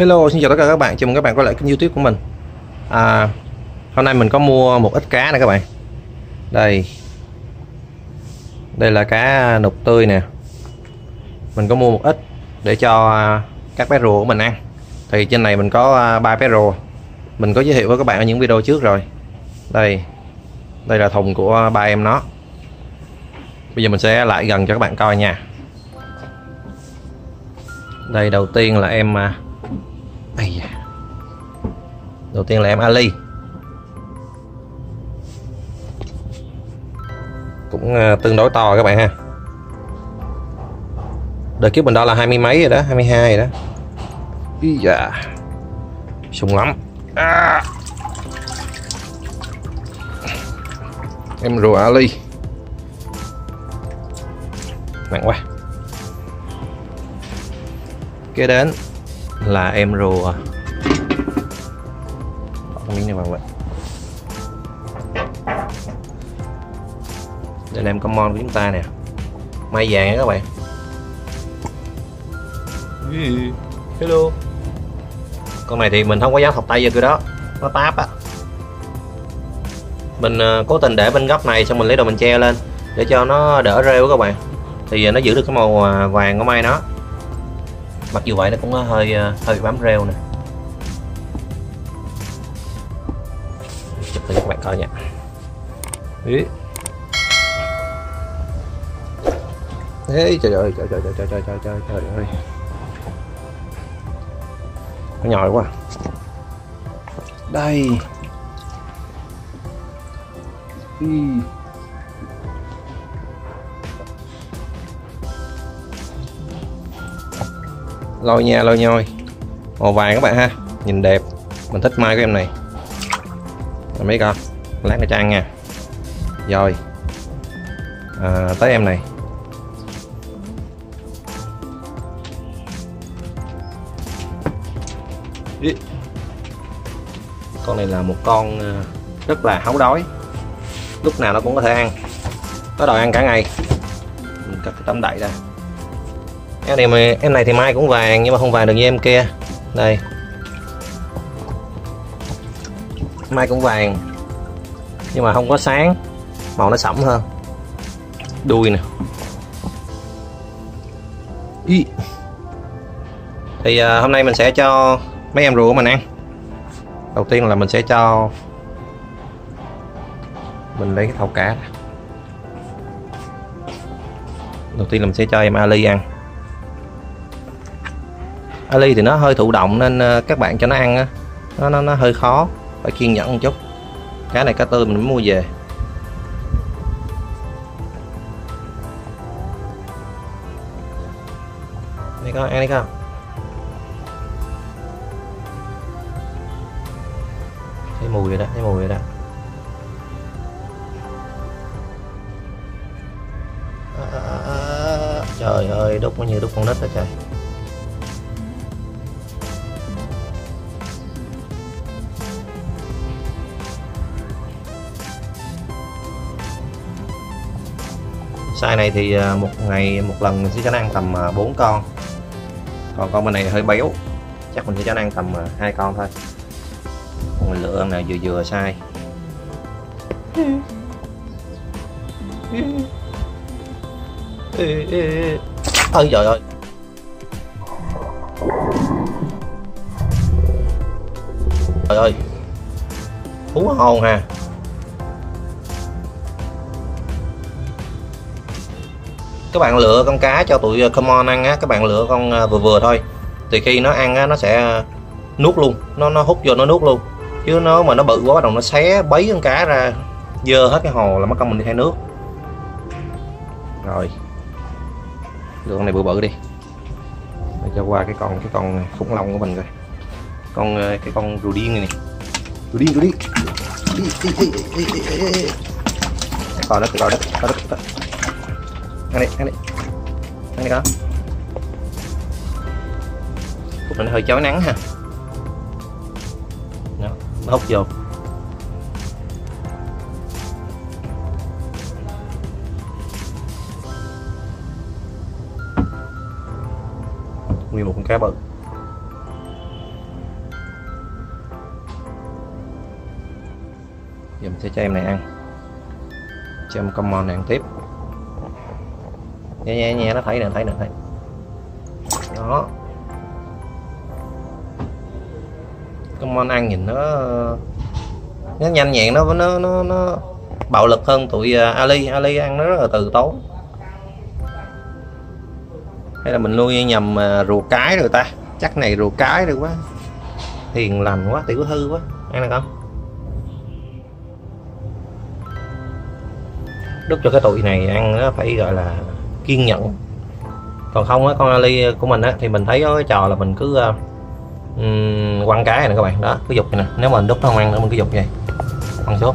Hello, xin chào tất cả các bạn, chào mừng các bạn quay lại kênh youtube của mình. À, Hôm nay mình có mua một ít cá nè các bạn. Đây. Đây là cá nục tươi nè. Mình có mua một ít để cho các bé rùa của mình ăn. Thì trên này mình có à, ba bé rùa. Mình có giới thiệu với các bạn ở những video trước rồi. Đây. Đây là thùng của ba em nó. Bây giờ mình sẽ lại gần cho các bạn coi nha. Đây đầu tiên là em à, Ây da. Đầu tiên là em Ali. Cũng ờ, tương đối to các bạn ha. Đợt kiếp mình đo là hai mươi mấy rồi đó 22 rồi đó. Ý da. Sung lắm. À. Em rùa Ali. Nặng quá. Kế đến là em rùa bỏ miếng này vào vậy. Đây là em common của chúng ta nè. Mai vàng các bạn. Hello. Con này thì mình không có dám thọc tay vô cái đó. Nó táp á. Mình uh, cố tình để bên góc này xong mình lấy đồ mình che lên để cho nó đỡ rêu các bạn. Thì nó giữ được cái màu uh, vàng của mai nó mặc dù vậy nó cũng ờ, hơi ờ, hơi bám rêu nè. Chụp cho các bạn coi nha. Ý. Ê, trời ơi trời trời trời trời trời trời trời trời ơi. Nó nhỏ quá à. đây. Ý. lôi nha lôi nhoi màu vàng các bạn ha. Nhìn đẹp. Mình thích mai của em này. Mấy con lát nó cho ăn nha. Rồi. À, tới em này. Con này là một con à, rất là háo đói. Lúc nào nó cũng có thể ăn. Nó đòi ăn cả ngày. Mình cắt cái tấm đậy ra em này mà em này thì mai cũng vàng nhưng mà không vàng được như em kia. Đây. Mai cũng vàng nhưng mà không có sáng. Màu nó sẫm hơn. Đuôi nè. Ý. thì uh, hôm nay mình sẽ cho mấy em rùa mình ăn. Đầu tiên là mình sẽ cho mình lấy cái thau cá đầu tiên là mình sẽ cho em Ali ăn Ali thì nó hơi thụ động nên ờ, các bạn cho nó ăn nó, nó, nó hơi khó phải kiên nhẫn một chút. Cái này cá tươi mình mới mua về. Đây con ăn đi con. Thấy mùi rồi đó thấy mùi rồi đó. À, à, à, trời ơi đúc nó như đúc con nít đó trời. Size này thì à, một ngày, một lần mình sẽ cho nó ăn tầm à, 4 con. Còn con bên này hơi béo, chắc mình sẽ cho nó ăn tầm à, hai con thôi. Mình lựa nào vừa vừa sai ơi trời ơi. Trời ơi. Thú hồn ha. Các bạn lựa con cá cho tụi ờ, common ăn á. Các bạn lựa con ờ, vừa vừa thôi. Thì khi nó ăn á nó sẽ nuốt luôn. Nó nó hút vô nó nuốt luôn. Chứ nó mà nó bự quá bắt đầu nó xé bấy con cá ra dơ hết cái hồ là mất công mình đi thay nước. Rồi. Lựa con này bự bự đi. Để cho qua cái con cái con khủng long của mình rồi con ờ, cái con rùa điên này nè. Rùa điên rùa điên. Đi đi đi đi đi đi đi coi đất coi đất coi đất ăn đi ăn đi. Ăn đi con. Cục này hơi chói nắng ha. Nó hút vô. Nguyên một con cá bự. Giờ mình sẽ cho em này ăn. Cho em common này ăn tiếp nhẹ nhẹ nhẹ nó thấy nè thấy nè thấy. Đó. Common ăn nhìn nó nó nhanh nhẹn nó nó nó, nó bạo lực hơn tụi à, Ali. Ali ăn nó rất là từ tốn. Hay là mình nuôi nhầm à, rùa cái rồi ta? Chắc này rùa cái rồi quá. Hiền lành quá tiểu thư quá. Ăn được không? Đút cho cái tụi này ăn nó phải gọi là kiên nhẫn. Còn không á con ali của mình á thì mình thấy cái trò là mình cứ uh, quăng cái này các bạn. Đó cứ dục này nè. Nếu mà mình đút nó không ăn nữa mình cứ dục vậy. Ăn suốt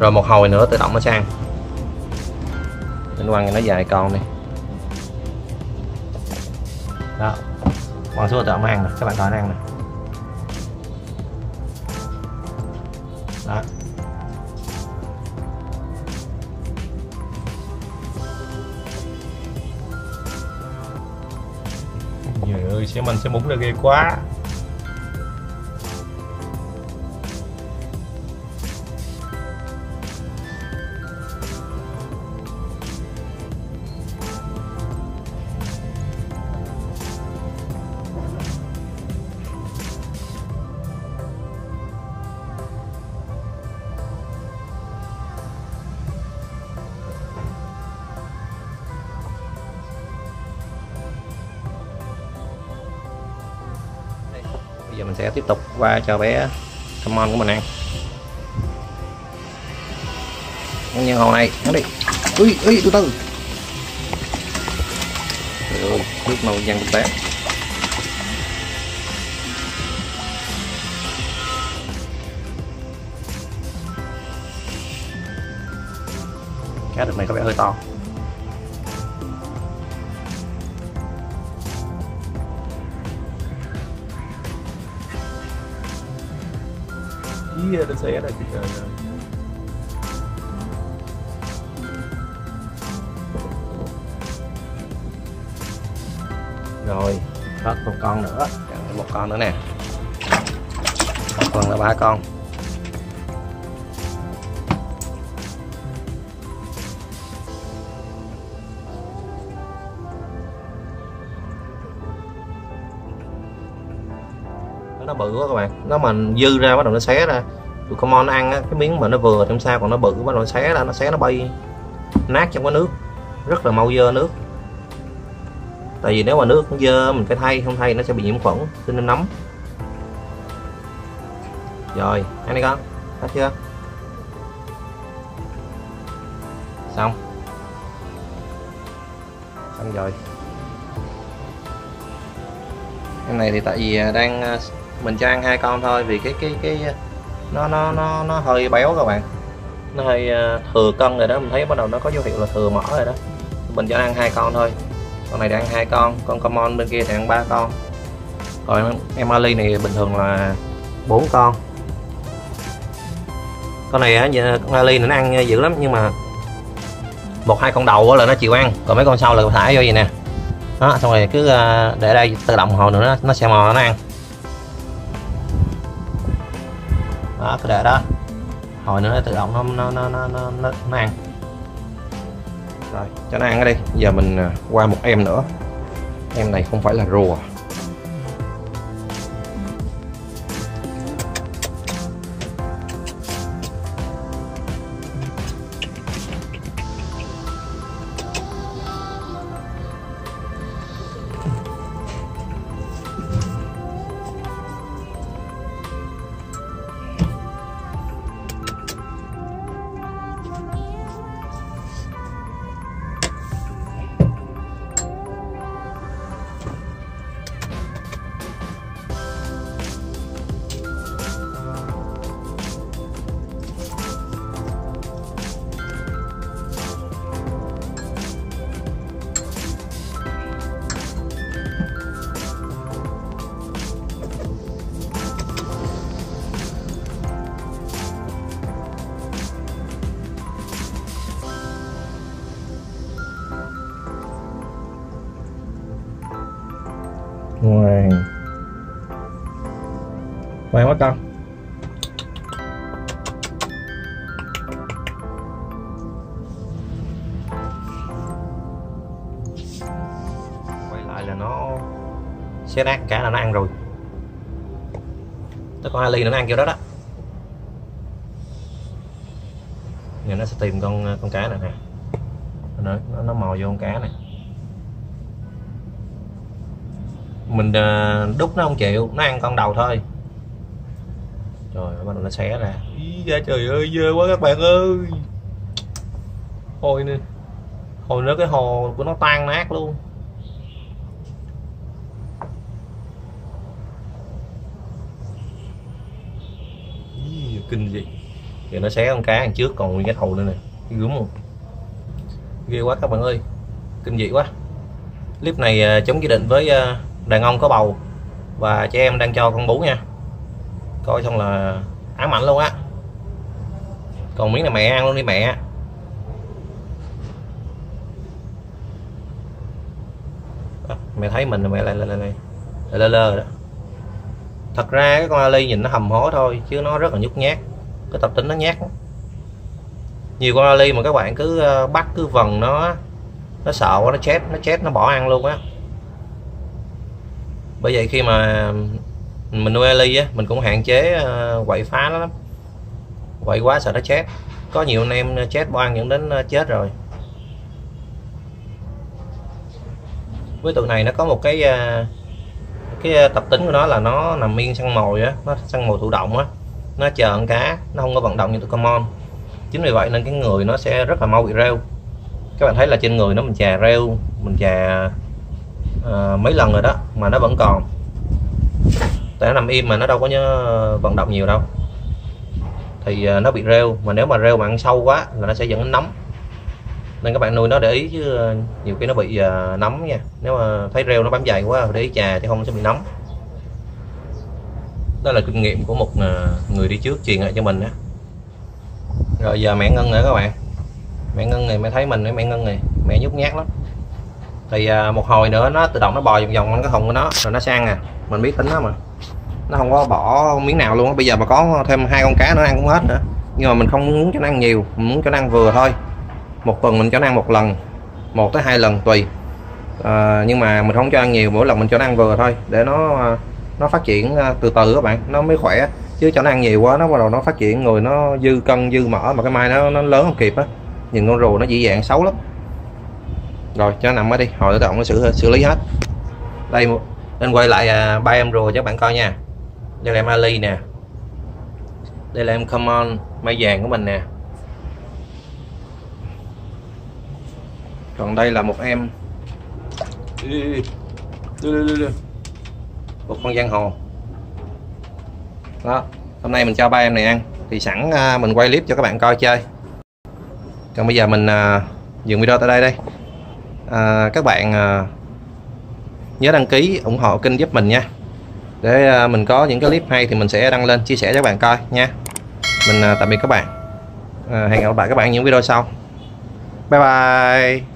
rồi một hồi nữa tự động nó sang. Mình quăng nó dài con đi. Đó quăng xuống tự động ăn nè. Các bạn coi nó ăn nè. Người ơi, mình sẽ búng ra ghê quá. Mình sẽ tiếp tục qua cho bé Camon của mình ăn. Nhân hồ này ăn đi. Ui ui từ từ. Trời ơi, nước màu văng tung té cá đực này có vẻ hơi to Iya, ada saya ada juga. Rồi, hết một con nữa, còn một con nữa nè. Một con là ba con. nó bự quá các bạn nó mà dư ra bắt đầu nó xé ra tụi con mon ăn á, cái miếng mà nó vừa trong sao còn nó bự bắt đầu xé ra nó xé nó bay nát trong cái nước. Rất là mau dơ nước. Tại vì nếu mà nước dơ mình phải thay không thay nó sẽ bị nhiễm khuẩn cho nên nóng rồi ăn đi con. Hết chưa? Xong. Xong rồi. Cái này thì tại vì à, đang à, mình cho ăn hai con thôi vì cái cái cái nó nó nó nó hơi béo các bạn. Nó hơi à, thừa cân rồi đó. Mình thấy bắt đầu nó có dấu hiệu là thừa mỡ rồi đó. Mình cho ăn hai con thôi. Con này đang ăn hai con con common bên kia thì ăn ba con. Còn em Ali này bình thường là bốn con. Con này á con Ali này nó ăn dữ lắm nhưng mà một hai con đầu là nó chịu ăn. Còn mấy con sau là thả vô vậy nè. Đó xong rồi cứ à, để đây tự động hồi nữa nó, nó sẽ mò nó ăn. Đó cứ để đó. Hồi nữa nó tự động nó nó nó nó nó, nó, nó ăn. Rồi cho nó ăn ở đây giờ mình à, qua một em nữa. Em này không phải là rùa. Lại là nó xé nát cả là nó ăn rồi. Tới con Ali nó ăn kiểu đó đó. Giờ nó sẽ tìm con con cá này nè. Nó, nó, nó mò vô con cá này. Mình ờ, đút nó không chịu nó ăn con đầu thôi. Rồi bắt đầu nó xé ra. Ý, da trời ơi dơ quá các bạn ơi. Hồi nè hồi nữa cái hồ của nó tan nát luôn Ý, kinh dị thì nó xé con cá ăn trước còn nguyên cái thầu nữa nè gớm không ghê quá các bạn ơi kinh dị quá clip này chống chỉ định với đàn ông có bầu và trẻ em đang cho con bú nha coi xong là ám ảnh luôn á còn miếng này mẹ ăn luôn đi mẹ à, mẹ thấy mình mẹ lại lại lại lơ lơ đó thật ra cái con ali nhìn nó hầm hố thôi, chứ nó rất là nhút nhát. Cái tập tính nó nhát nhiều con ali mà các bạn cứ ờ, bắt, cứ vần nó nó sợ quá, nó chết nó chết, nó bỏ ăn luôn á. Bởi vậy khi mà ừ, mình nuôi ali á, mình cũng hạn chế ờ, quậy phá nó lắm. Quậy quá sợ nó chết. Có nhiều anh em ờ, chết bỏ ăn dẫn đến chết rồi. Với tụi này nó có một cái cái ờ, tập tính của nó là nó nằm yên săn mồi á nó săn mồi thụ động á. Nó chờ ăn cá nó không có vận động như tụi common. chính vì vậy nên cái người nó sẽ rất là mau bị rêu. Các bạn thấy là trên người nó mình chà rêu mình chà uh, mấy lần rồi đó mà nó vẫn còn. Tại nó nằm im mà nó đâu có nhớ ờ, vận động nhiều đâu. Thì uh, nó bị rêu mà nếu mà rêu mà ăn sâu quá là nó sẽ dẫn đến nóng nên các bạn nuôi nó để ý chứ ờ, nhiều khi nó bị ờ, uh, nóng nha. Nếu mà thấy rêu nó bám dày quá để ý chà chứ không sẽ bị nóng đó là kinh nghiệm của một ờ, người đi trước truyền lại cho mình đó rồi giờ mẹ ngân nữa các bạn. Mẹ ngân này mẹ thấy mình mẹ ngân này. Mẹ nhút nhát lắm. Thì một hồi nữa nó tự động nó bò vòng vòng cái thùng của nó rồi nó sang à. Mình biết tính nó mà. Nó không có bỏ miếng nào luôn bây giờ mà có thêm hai con cá nó ăn cũng hết nữa. Nhưng mà mình không muốn cho nó ăn nhiều mình muốn cho nó ăn vừa thôi một tuần mình cho nó ăn một lần một tới hai lần tùy. À, nhưng mà mình không cho ăn nhiều mỗi lần mình cho nó ăn vừa thôi để nó à, nó phát triển à, từ từ các bạn nó mới khỏe. Chứ cho nó ăn nhiều quá nó bắt đầu nó phát triển người nó dư cân dư mỡ mà cái mai nó nó lớn không kịp á nhìn con rùa nó dị dạng xấu lắm. Rồi cho nó nằm ở đi hồi tự động nó xử xử lý hết. Đây nên quay lại à, ba em rùa cho các bạn coi nha. Đây là em Ali nè. Đây là em Common mai vàng của mình nè. Còn đây là một em. Một con giang hồ. Đó hôm nay mình cho ba em này ăn. Thì sẵn uh, mình quay clip cho các bạn coi chơi. Còn bây giờ mình uh, dừng video tại đây đây. Uh, các bạn uh, nhớ đăng ký ủng hộ kênh giúp mình nha. Để mình có những cái clip hay thì mình sẽ đăng lên chia sẻ cho các bạn coi nha. Mình tạm biệt các bạn. Uh, hẹn gặp lại các bạn những video sau. Bye bye